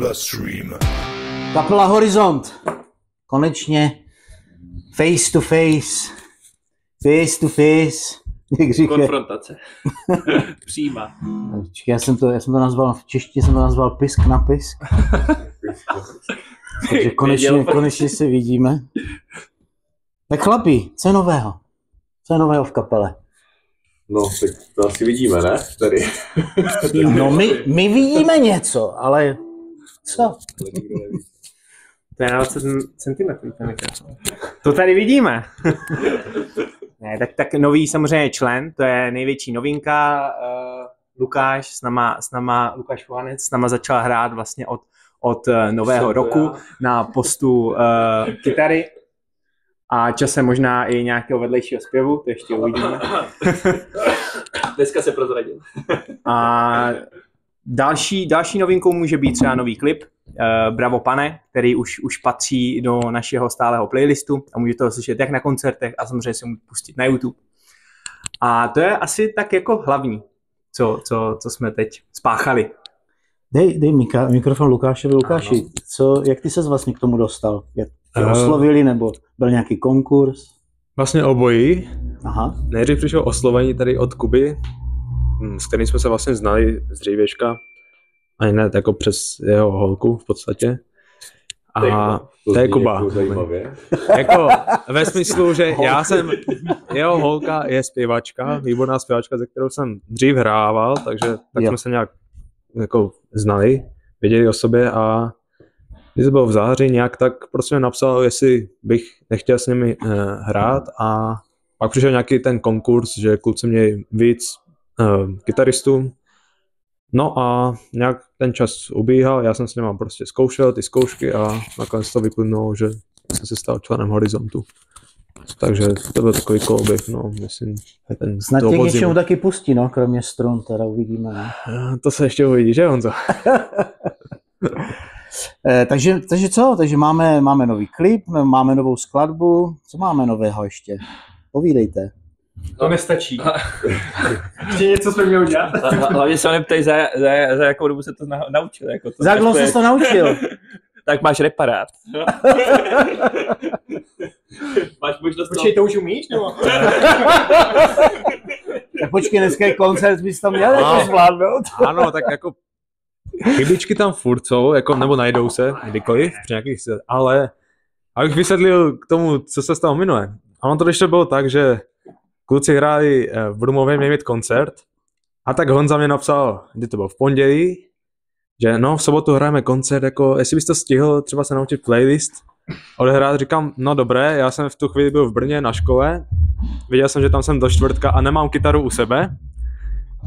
bloodstream. Kapela Horizont. Konečně face to face. Face to face. Jak říká. Konfrontace. Přímá. Počkej, já jsem to, já jsem to nazval, v češtině jsem to nazval pisk na pisk. Takže konečně, Věděl. konečně se vidíme. Tak chlapi, co je nového? Co je nového v kapele? No, tak to asi vidíme, ne? Tady. No my, my vidíme něco, ale co? To je na 20 cm ten mikrofon. To tady vidíme. ne, tak, tak nový samozřejmě člen, to je největší novinka. Uh, Lukáš s náma, s náma, Lukáš Chovanec s náma začal hrát vlastně od, od eh, nového roku na postu uh, kytary a časem možná i nějakého vedlejšího zpěvu, to ještě uvidíme. Dneska se prozradil. A další, další novinkou může být třeba nový klip uh, Bravo pane, který už, už patří do našeho stálého playlistu a můžete ho slyšet jak na koncertech a samozřejmě si ho můžete pustit na YouTube. A to je asi tak jako hlavní, co, co, co jsme teď spáchali. Dej, dej mika, mikrofon Lukášovi. Lukáši, co, jak ty ses vlastně k tomu dostal? Jak tě Eh. oslovili, nebo byl nějaký konkurs? Vlastně obojí. Aha, Nejdřív přišlo oslovení tady od Kuby, s kterým jsme se vlastně znali z dřívěžka. Ani ne, jako přes jeho holku v podstatě. A to je Kuba. jako jako ve smyslu, že já jsem, jeho holka je zpěvačka, výborná zpěvačka, ze kterou jsem dřív hrával, takže tak Jo. jsme se nějak jako znali, věděli o sobě a když byl v září nějak, tak prostě mi napsal, jestli bych nechtěl s nimi uh, hrát a pak přišel nějaký ten konkurs, že kluci měli víc uh, kytaristů. No a nějak ten čas ubíhal, já jsem s nimi prostě zkoušel ty zkoušky a nakonec to vyplynulo, že jsem se stal členem Horizontu. Takže to byl takový koloběh, no, myslím, ten snad tě něčemu taky pustí, no, kromě strun, teda uvidíme, no. Eh, To se ještě uvidí, že Honzo? Eh, takže, takže co? Takže máme, máme nový klip, máme novou skladbu. Co máme nového ještě? Povídejte. To nestačí. Ještě něco jsme měli udělat. Hlavně se ho neptají, za, za, za jakou dobu se to na, naučil. Jako to Za dlouho jsi to naučil? Tak máš reparát. máš možnost Počkej, to už umíš? Nebo? Tak počkej, dneska je koncert, bys to měl No. jako zvládnout. Ano, tak jako chybičky tam furt jsou, jako, nebo najdou se kdykoliv, při nějakých, se- ale abych vysvětlil k tomu, co se stalo minule. A on to ještě bylo tak, že kluci hráli eh, v Brumově, měli mít koncert a tak Honza mě napsal, kdy to bylo v pondělí, že no, v sobotu hrajeme koncert, jako jestli bys to stihl třeba se naučit playlist, odehrát, říkám, no dobré, já jsem v tu chvíli byl v Brně na škole, viděl jsem, že tam jsem do čtvrtka a nemám kytaru u sebe,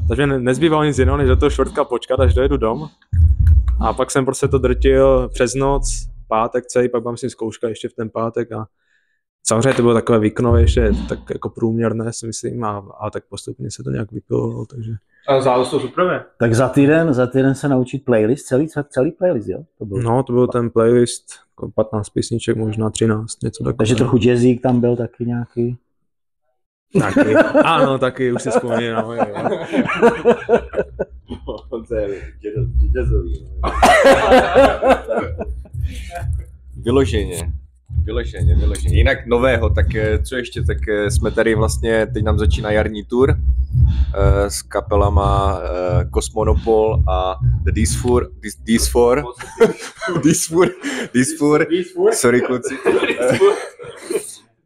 takže ne- nezbývalo nic jiného, než do toho čtvrtka počkat, až dojedu dom. A pak jsem prostě to drtil přes noc, pátek celý, pak mám si zkouška ještě v ten pátek a samozřejmě to bylo takové výkonové ještě tak jako průměrné, si myslím, a, a tak postupně se to nějak vypilovalo, takže A záleží to super. Tak za týden, za týden se naučit playlist, celý, celý playlist, jo? To byl. no, to byl ten playlist, jako 15 písniček, možná 13, něco takového. Takže trochu jazzík tam byl taky nějaký. Taky, ano, taky, už si vzpomínám. jo, jo. To je jazzový. no. Vyloženě. Vyloženě, vyloženě. Jinak nového, tak eh, co ještě, tak eh, jsme tady vlastně, teď nám začíná jarní tour eh, s kapelama Cosmonopol a The Disfur, Dis, Disfor, Disfur, Disfur, sorry kluci.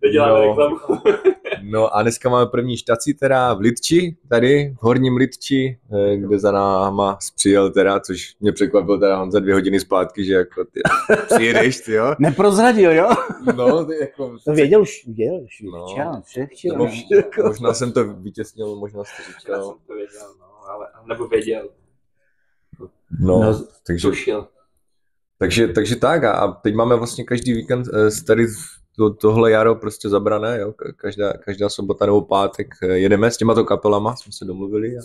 Neděláme No. reklamu. No a dneska máme první štaci teda v Lidči, tady v Horním Lidči, eh, kde za náma přijel teda, což mě překvapilo teda on za dvě hodiny zpátky, že jako ty přijedeš, ty jo. Neprozradil, jo? No, to je jako, To věděl už, věděl už, No. no. všech, všech, nebo, možná jsem to vytěsnil, možná jste Já říkal. jsem to věděl, no, ale, nebo věděl. No, No, takže, Tušil. takže, takže tak a, a teď máme vlastně každý víkend eh, tady to, tohle jaro prostě zabrané, jo, Ka- každá, každá sobota nebo pátek eh, jedeme s těmato kapelama, jsme se domluvili a,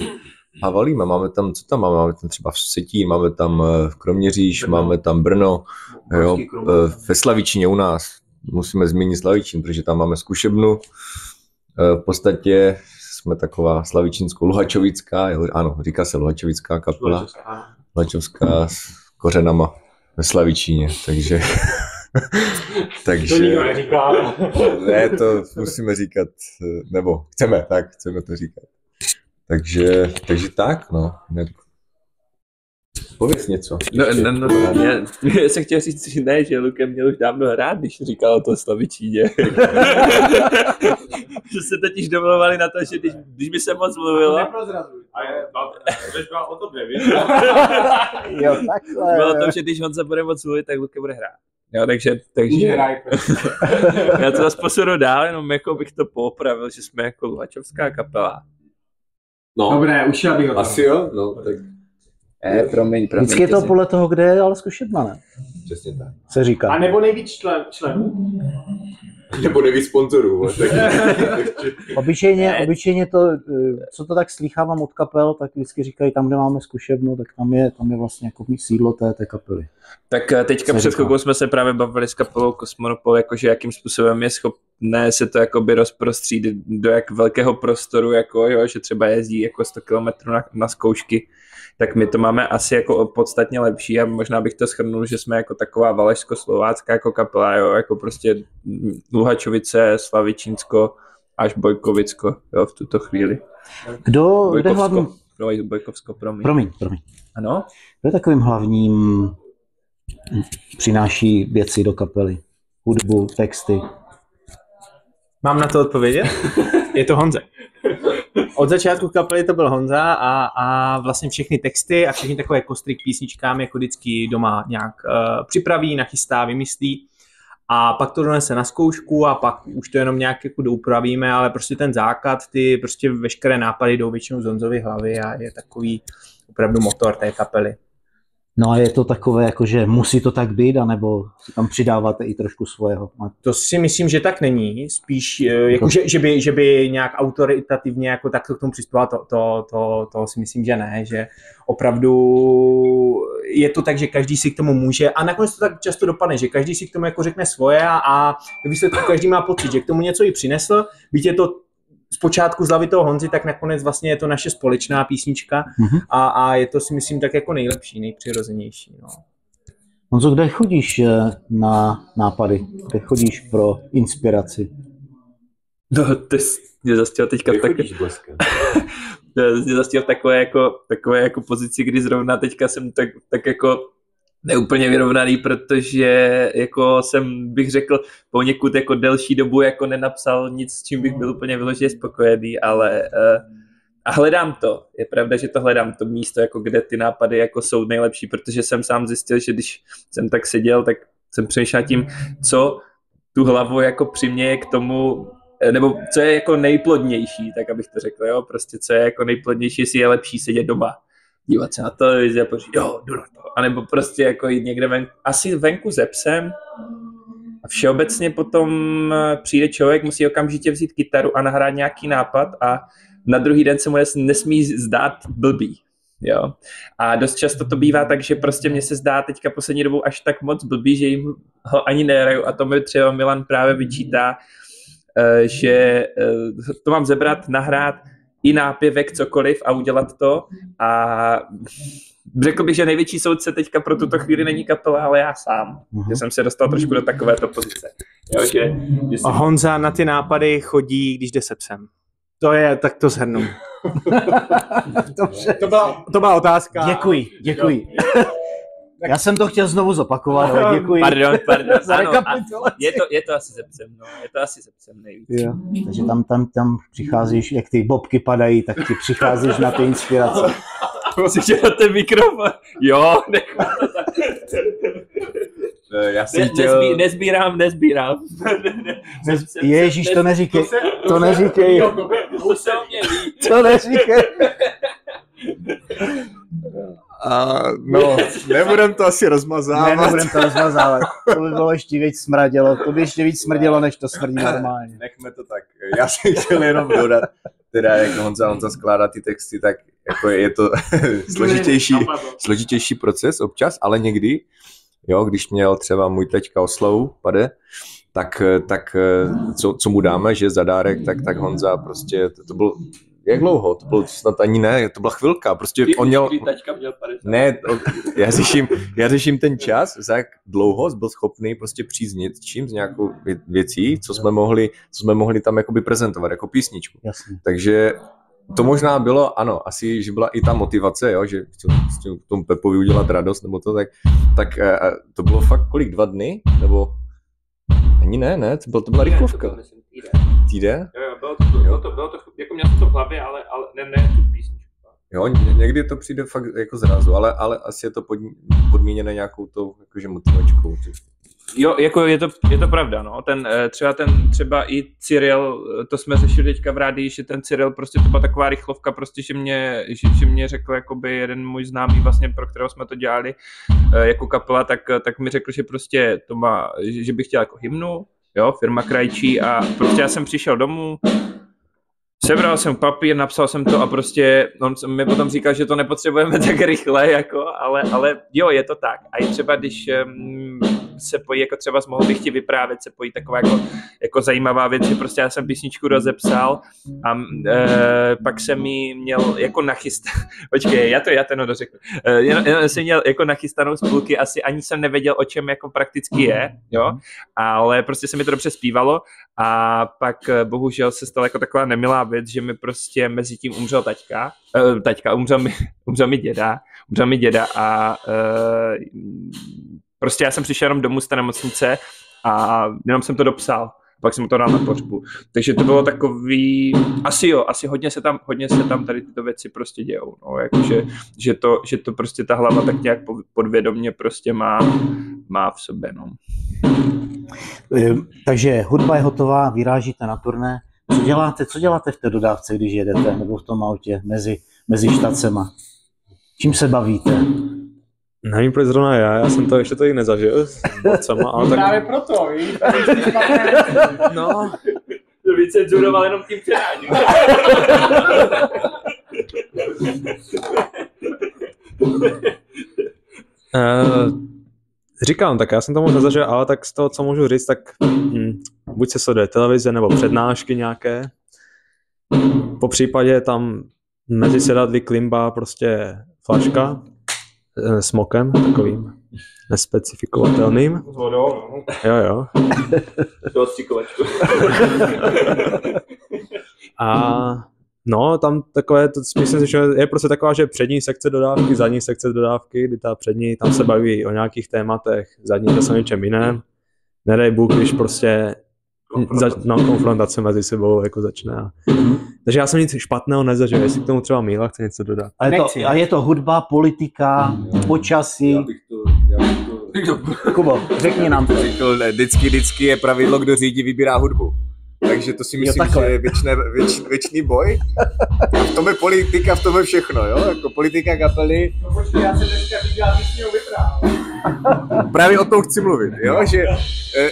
a valíme, máme tam, co tam máme, máme tam třeba v Setí, máme tam eh, v Kroměříž, Brno. máme tam Brno, jo, eh, ve Slavičíně u nás, musíme zmínit Slavičín, protože tam máme zkušebnu, v podstatě jsme taková slavičínsko-luhačovická, jo, ano, říká se luhačovická kapela, luhačovská s kořenama ve Slavičíně, takže... takže... To nikdo neříká. Ne, to musíme říkat, nebo chceme, tak, chceme to říkat. Takže, takže tak, no. Ne, Pověz něco. No, no, no, no já, já jsem chtěl říct, že ne, že Luke měl už dávno hrát, když říkal o to Slavičíně. že se totiž domluvali na to, že když, když by se moc mluvilo, A je, o tobě, víš? Jo, takhle. bylo to, že když on se bude moc mluvit, tak Luke bude hrát. Jo, takže, takže já to zase posunu dál, jenom jako bych to poopravil, že jsme jako Luhačovská kapela. No, Dobré, už já bych ho asi jo, no, tak Eh, promiň, promiň. Vždycky je to podle toho, kde je ale zkušebna, ne? přesně tak. Se říká. A nebo nejvíc člen, členů? Nebo nejvíc sponzorů, Obyčejně, obyčejně to, eh, co to tak slýchávám od kapel, tak vždycky říkají, tam, kde máme zkušebnu, tak tam je, tam je vlastně jako sídlo té, té kapely. Tak eh, teďka před chvilkou jsme se právě bavili s kapelou Kosmonopol, jakože jakým způsobem je schopné se to jakoby rozprostřít do jak velkého prostoru, jako jo, že třeba jezdí jako 100 km na, na zkoušky, tak my to máme asi jako podstatně lepší a možná bych to schrnul, že jsme jako taková valašsko-slovácká jako kapela, jo, jako prostě Luhačovice, Slavičínsko až Bojkovicko, jo, v tuto chvíli. Kdo, kde Bojkovsko, hlavní, Boj- Bojkovsko, promiň. promiň, promiň, Ano? kdo je takovým hlavním přináší věci do kapely? Hudbu, texty. Mám na to odpovědět? Je to Honza. Od začátku kapely to byl Honza a, a vlastně všechny texty a všechny takové kostry k písničkám jako vždycky doma nějak uh, připraví, nachystá, vymyslí a pak to donese na zkoušku a pak už to jenom nějak jako doupravíme, ale prostě ten základ, ty prostě veškeré nápady jdou většinou z Honzovy hlavy a je takový opravdu motor té kapely. No a je to takové, jako že musí to tak být, anebo si tam přidáváte i trošku svého. To si myslím, že tak není. Spíš, eh, jako, že, že, by, že by nějak autoritativně jako takto k tomu přistupoval, to, to, to, to si myslím, že ne. Že opravdu je to tak, že každý si k tomu může a nakonec to tak často dopadne, že každý si k tomu jako řekne svoje a, a ve výsledku každý má pocit, že k tomu něco i přinesl, byť je to zpočátku z hlavy toho Honzy, tak nakonec vlastně je to naše společná písnička Mhm. a, a je to si myslím tak jako nejlepší, nejpřirozenější. No. Honzo, kde chodíš eh, na nápady? Kde chodíš pro inspiraci? No, ty jsi mě zastěl teďka tak, mě zastěl takové jako, takové jako pozici, kdy zrovna teďka jsem tak, tak jako neúplně vyrovnaný, protože jako jsem, bych řekl, poněkud jako delší dobu jako nenapsal nic, s čím bych byl úplně vyloženě spokojený, ale uh, a hledám to. Je pravda, že to hledám, to místo, jako kde ty nápady jako jsou nejlepší, protože jsem sám zjistil, že když jsem tak seděl, tak jsem přemýšlel tím, co tu hlavu jako přiměje k tomu, eh, nebo co je jako nejplodnější, tak abych to řekl, jo, prostě co je jako nejplodnější, jestli je lepší sedět doma, dívat se na to, a poříct, jo, jdu na to, anebo prostě jako jít někde ven, asi venku ze psem, a všeobecně potom eh, přijde člověk, musí okamžitě vzít kytaru a nahrát nějaký nápad a na druhý den se mu nes- nesmí zdát blbý. Jo. A dost často to bývá tak, že prostě mě se zdá teďka poslední dobou až tak moc blbý, že jim ho ani nehraju a to mi třeba Milan právě vyčítá, eh, že eh, to mám zebrat, nahrát i nápěvek, cokoliv a udělat to a řekl bych, že největší soudce teďka pro tuto chvíli není kapela, ale já sám. Mhm. Že jsem se dostal trošku do takovéto pozice. Jo, že, že si A Honza na ty nápady chodí, když jde se psem. To je, tak to shrnu. Dobře. To byla, to byla otázka. Děkuji, děkuji. Já jsem to chtěl znovu zopakovat, ale děkuji. Pardon, pardon. Za Ano, je, to, je to asi se psem, no. Je to asi se psem nejvíc. Jo. Takže tam, tam, tam přicházíš, jak ty bobky padají, tak ti přicházíš na ty inspirace. Musíš dělat ten mikrofon. Jo, ne, Eh, Já jsem ne, chtěl... nezbí, nezbírám, nezbírám. Ježíš, to neříkej, to neříkej, to neříkej. A, no, nebudem to asi Ne, rozmazávat. nebudem to rozmazávat. To by bylo ještě víc smradilo. To by ještě víc smrdilo, než to smrdí normálně. Nechme to tak. Já jsem chtěl jenom dodat, teda jak Honza, Honza skládá ty texty, tak jako je to složitější, složitější proces občas, ale někdy, jo, když měl třeba můj teďka oslavu, pade, tak, tak co, co mu dáme, že za dárek, tak, tak Honza prostě, to, to byl jak dlouho? To bylo snad ani ne, to byla chvilka, prostě on měl, kdy tačka měl 50. ne, to, já, řeším, já řeším ten čas, za jak dlouho byl schopný prostě příznit čím s nějakou vě- věcí, co jsme mohli, co jsme mohli tam jakoby prezentovat jako písničku. Jasně. Takže to možná bylo, ano, asi, že byla i ta motivace, jo, že chtěl s tím, tomu Pepovi udělat radost, nebo to, tak, tak eh, to bylo fakt kolik, dva dny, nebo ani ne, ne, to, byl, to byla rychlovka. Týden? Jo, jo, bylo to, bylo to, bylo to, jako měl jsem to v hlavě, ale, ale ne, ne tu písničku. Jo, ně- někdy to přijde fakt jako zrazu, ale, ale asi je to pod, podmíněné nějakou tou jakože motivačkou. Jo, jako je to, je to pravda, no. Ten, eh, třeba ten, třeba i Cyril, eh, to jsme řešili teďka v rádii, že ten Cyril prostě to byla taková rychlovka, prostě, že mě, že, že mě řekl jakoby jeden můj známý vlastně, pro kterého jsme to dělali eh, jako kapela, tak, tak mi řekl, že prostě to má, že, že bych chtěl jako hymnu, jo, firma Krajčí a prostě já jsem přišel domů, Sebral jsem papír, napsal jsem to a prostě on mi potom říkal, že to nepotřebujeme tak rychle, jako, ale, ale jo, je to tak. A i třeba, když se pojí, jako třeba mohl bych ti vyprávět, se pojí taková jako, jako zajímavá věc, že prostě já jsem písničku rozepsal a e, pak jsem mi měl jako nachystat, počkej, já to já ten dořeknu, e, jen, jen jsem měl jako nachystanou spolky, asi ani jsem nevěděl, o čem jako prakticky je, jo, ale prostě se mi to dobře zpívalo a pak eh, bohužel se stala jako taková nemilá věc, že mi prostě mezi tím umřel taťka, uh, taťka, umřel mi, umřel mi děda, umřel mi děda a uh, prostě já jsem přišel jenom domů z té nemocnice a jenom jsem to dopsal pak jsem to dal na pohřbu. Takže to bylo takový, asi jo, asi hodně se tam, hodně se tam tady tyto věci prostě dějou, no, jakože, že to, že to prostě ta hlava tak nějak podvědomně prostě má, má v sobě, no. Eh, Takže hudba je hotová, vyrážíte na turné. Co děláte, co děláte v té dodávce, když jedete, nebo v tom autě mezi, mezi štacema? Čím se bavíte? Nevím, proč zrovna já, já jsem to ještě tady nezažil s bocama, ale tak... Právě proto, víš? No, To vycenzuroval jenom tím předáním. Uh, říkám, tak já jsem to moc nezažil, ale tak z toho, co můžu říct, tak hm, buď se sleduje televize nebo přednášky nějaké. Po případě tam mezi sedadly klimba prostě flaška eh, s mokem, takovým nespecifikovatelným. S vodou, no. Jo, jo. Do. A no, tam takové, to myslím si, že je prostě taková, že přední sekce dodávky, zadní sekce dodávky, kdy ta přední, tam se baví o nějakých tématech, zadní zase o něčem jiném. Nedej Bůh, když prostě za, no, konfrontace mezi sebou jako začne. A... Takže já jsem nic špatného nezažil, jestli k tomu třeba Míla chce něco dodat. A je, to, a je to hudba, politika, počasí. bych to, já bych to Kubo, řekni nám to. řekl, ne, vždycky, vždycky je pravidlo, kdo řídí, vybírá hudbu. Takže to si myslím, takhle. že je věčné, věč, věčný boj. A v tom je politika, v tom je všechno, jo? Jako politika kapely. No počkej, já se dneska říkám, měl vyprávět. Právě o tom chci mluvit, jo? Že eh,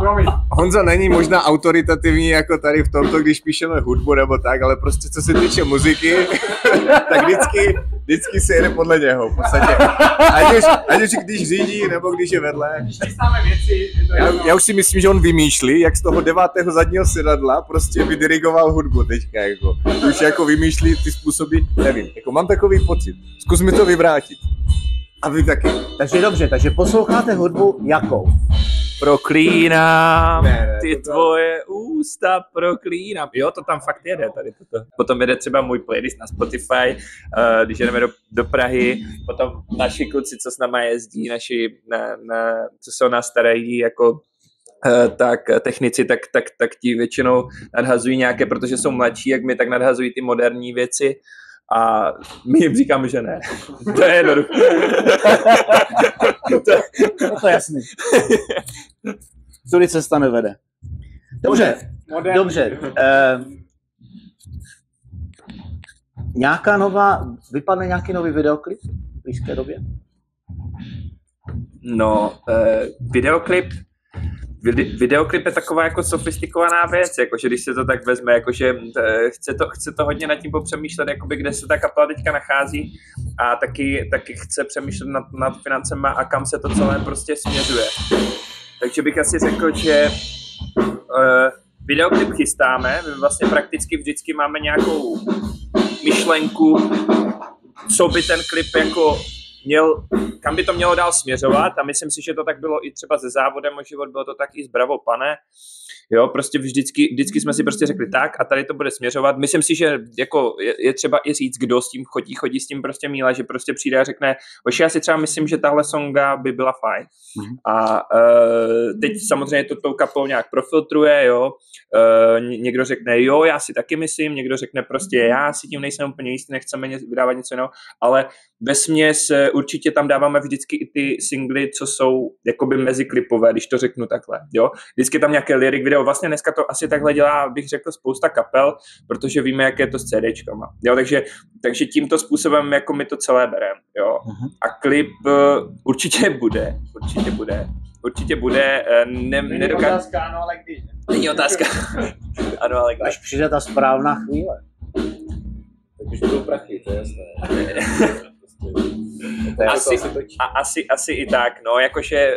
Promiň. Honza není možná autoritativní jako tady v tomto, když píšeme hudbu nebo tak, ale prostě co se týče muziky, tak vždycky, vždycky se jede podle něho. V podstatě. Ať už, ať už když řídí, nebo když je vedle. Když věci, Já, já už si myslím, že on vymýšlí, jak z toho devátého zadního sedadla prostě vydirigoval hudbu teďka, jako. Už jako vymýšlí ty způsoby, nevím, jako mám takový pocit. Zkus mi to vyvrátit. A vy taky. Takže dobře, takže posloucháte hudbu jakou? Proklínám Ne, ne, ty to tvoje ústa, proklínám. Jo, to tam fakt jede tady toto. Potom jede třeba můj playlist na Spotify, uh, když jedeme do, do Prahy, potom naši kluci, co s náma jezdí, naši, na, na, co se o nás starají, jako eh, tak technici, tak, tak, tak ti většinou nadhazují nějaké, protože jsou mladší, jak my, tak nadhazují ty moderní věci a my jim říkáme, že ne. To je jednoduché. to, No to je jasný. Tudy cesta nevede. Dobře, Modern. dobře. Eh, nějaká nová, vypadne nějaký nový videoklip v blízké době? No, eh, videoklip, vide- videoklip je taková jako sofistikovaná věc, jakože když se to tak vezme, jakože eh, chce to, chce to hodně nad tím popřemýšlet, jakoby kde se ta kapela teďka nachází a taky, taky chce přemýšlet nad, nad financema a kam se to celé prostě směřuje. Takže bych asi řekl, že eh, videoklip chystáme, my vlastně prakticky vždycky máme nějakou myšlenku, co by ten klip jako měl, kam by to mělo dál směřovat a myslím si, že to tak bylo i třeba se závodem o život, bylo to tak i s Bravo pane, Jo, prostě vždycky, vždycky jsme si prostě řekli tak a tady to bude směřovat. Myslím si, že jako je, je třeba i říct, kdo s tím chodí, chodí s tím prostě míle, že prostě přijde a řekne, oši, já si třeba myslím, že tahle songa by byla fajn. Mm-hmm. A uh, teď samozřejmě to tou kapou nějak profiltruje, jo. Uh, někdo řekne, jo, já si taky myslím, někdo řekne prostě, já si tím nejsem úplně jistý, nechceme vydávat něco jiného, ale ve směs určitě tam dáváme vždycky i ty singly, co jsou jakoby meziklipové, když to řeknu takhle, jo. Vždycky tam nějaké lyric video, vlastně dneska to asi takhle dělá, bych řekl, spousta kapel, protože víme, jak je to s CDčkama, jo, takže, takže tímto způsobem jako my to celé bereme, jo. Uh-huh. A klip uh, určitě bude, určitě bude, určitě bude, uh, ne, Není nedokáž... otázka, ano, ale když. Není otázka, ano, ale když. Až přijde ta správná chvíle. Tak už budou prachy, to je jasné. asi, a, asi, asi i tak, no, jakože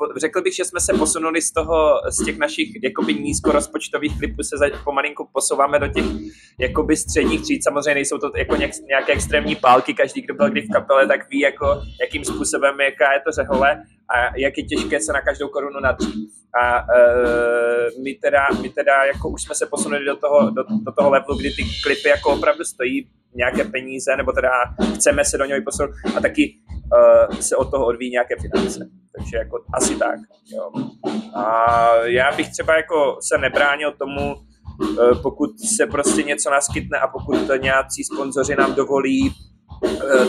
uh, řekl bych, že jsme se posunuli z toho, z těch našich jakoby nízkorozpočtových klipů se za, pomalinku posouváme do těch jakoby středních tříd, samozřejmě nejsou to jako nějak, nějaké extrémní pálky, každý, kdo byl kdy v kapele, tak ví, jako, jakým způsobem, jaká je to řehole a jak je těžké se na každou korunu nadřít. A uh, my, teda, my teda jako už jsme se posunuli do toho, do, do toho levelu, kdy ty klipy jako opravdu stojí nějaké peníze, nebo teda chceme se do něj posunout a taky uh, se od toho odvíjí nějaké finance. Takže jako asi tak. Jo. A já bych třeba jako se nebránil tomu, uh, pokud se prostě něco naskytne a pokud nějací sponzoři nám dovolí,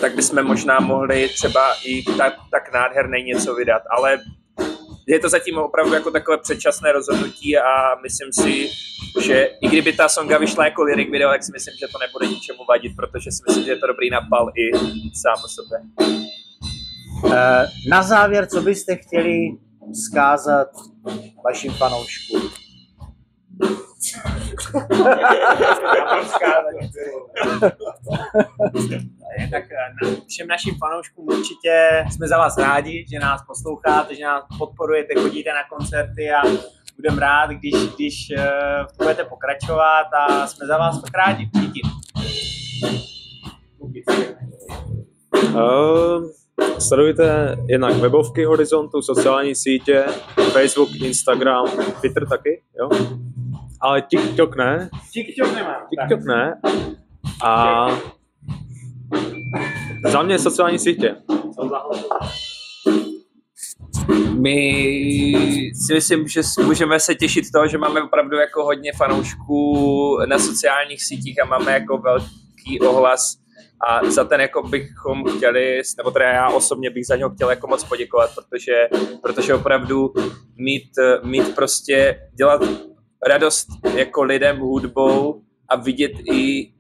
tak bychom možná mohli třeba i tak, tak nádherné něco vydat. Ale je to zatím opravdu jako takové předčasné rozhodnutí a myslím si, že i kdyby ta songa vyšla jako lyric video, tak si myslím, že to nebude ničemu vadit, protože si myslím, že je to dobrý napal i sám o sobě. Eh, na závěr, co byste chtěli zkázat vašim fanouškům? tak eh, všem našim fanouškům určitě jsme za vás rádi, že nás posloucháte, že nás podporujete, chodíte na koncerty a budeme rád, když, když eh, budete pokračovat a jsme za vás tak rádi. Díky. Uh, sledujte jednak webovky Horizontu, sociální sítě, Facebook, Instagram, Twitter taky, jo? Ale TikTok ne. TikTok nemám. TikTok ne. A za mě sociální sítě. My si myslím, že můžeme se těšit toho, že máme opravdu jako hodně fanoušků na sociálních sítích a máme jako velký ohlas a za ten jako bychom chtěli, nebo teda já osobně bych za něho chtěl jako moc poděkovat, protože, protože opravdu mít, mít prostě dělat radost jako lidem hudbou a vidět i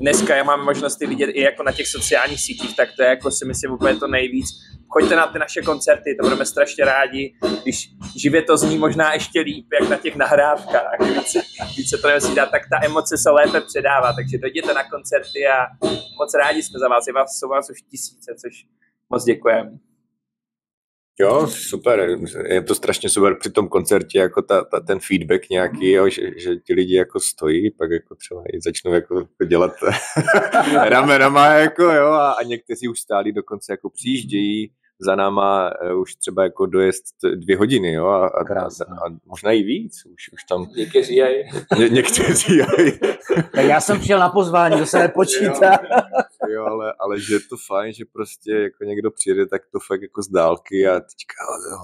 dneska já mám možnosti vidět i jako na těch sociálních sítích, tak to je jako si myslím úplně to nejvíc. Choďte na ty naše koncerty, to budeme strašně rádi, když živě to zní možná ještě líp, jak na těch nahrávkách, více, více to nemusí dát, tak ta emoce se lépe předává, takže dojděte na koncerty a moc rádi jsme za vás, je vás, jsou vás už tisíce, což moc děkujeme. Jo, super, je to strašně super při tom koncertě, jako ta, ta, ten feedback nějaký, jo, že, že ti lidi jako stojí, pak jako třeba i začnou jako dělat ramenama, jako jo, a, a někteří už stáli dokonce jako přijíždějí za náma uh, už třeba jako dojezd dvě hodiny, jo, a, a, a, a možná i víc, už, už tam... Někteří jají. Ně, někteří jají. tak já jsem přijel na pozvání, to se nepočítá. jo, jo ale, ale že je to fajn, že prostě jako někdo přijede, tak to fakt jako z dálky a teďka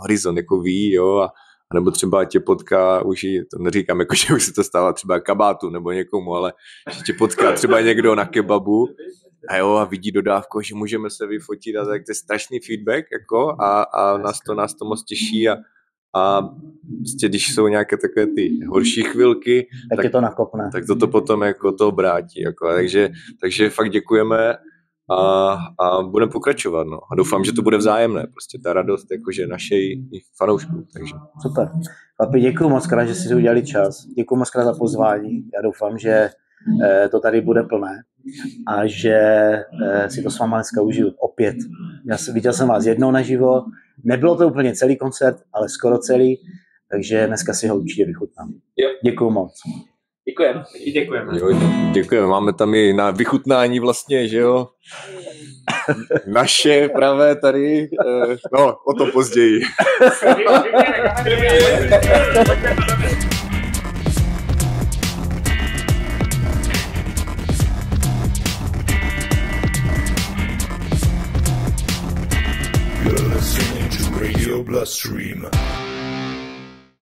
horizont jako ví, jo, a nebo třeba tě potká, už i, to neříkám, jako, že už se to stává třeba kabátu nebo někomu, ale že tě potká třeba někdo na kebabu a jo, a vidí dodávku, že můžeme se vyfotit a tak to je strašný feedback, jako, a, a nás, to, nás to moc těší a, a prostě, když jsou nějaké takové ty horší chvilky, tak, tak to nakopne. Tak to, to potom jako to obrátí. Jako, takže, takže fakt děkujeme a, a budeme pokračovat. No. A doufám, že to bude vzájemné. Prostě ta radost jakože našej fanoušků. Takže. Super. Chlapi, děkuji moc krát, že jsi udělali čas. Děkuji moc krát za pozvání. Já doufám, že eh, to tady bude plné a že eh, si to s váma dneska užiju opět. Já jsem, viděl jsem vás jednou naživo, nebylo to úplně celý koncert, ale skoro celý takže dneska si ho určitě vychutnám. Jo. Děkuju moc. Děkujeme. Děkujeme. Jo, děkujeme. Máme tam i na vychutnání vlastně, že jo? Naše pravé tady, eh, no, o to později. You're listening to Radio Bloodstream.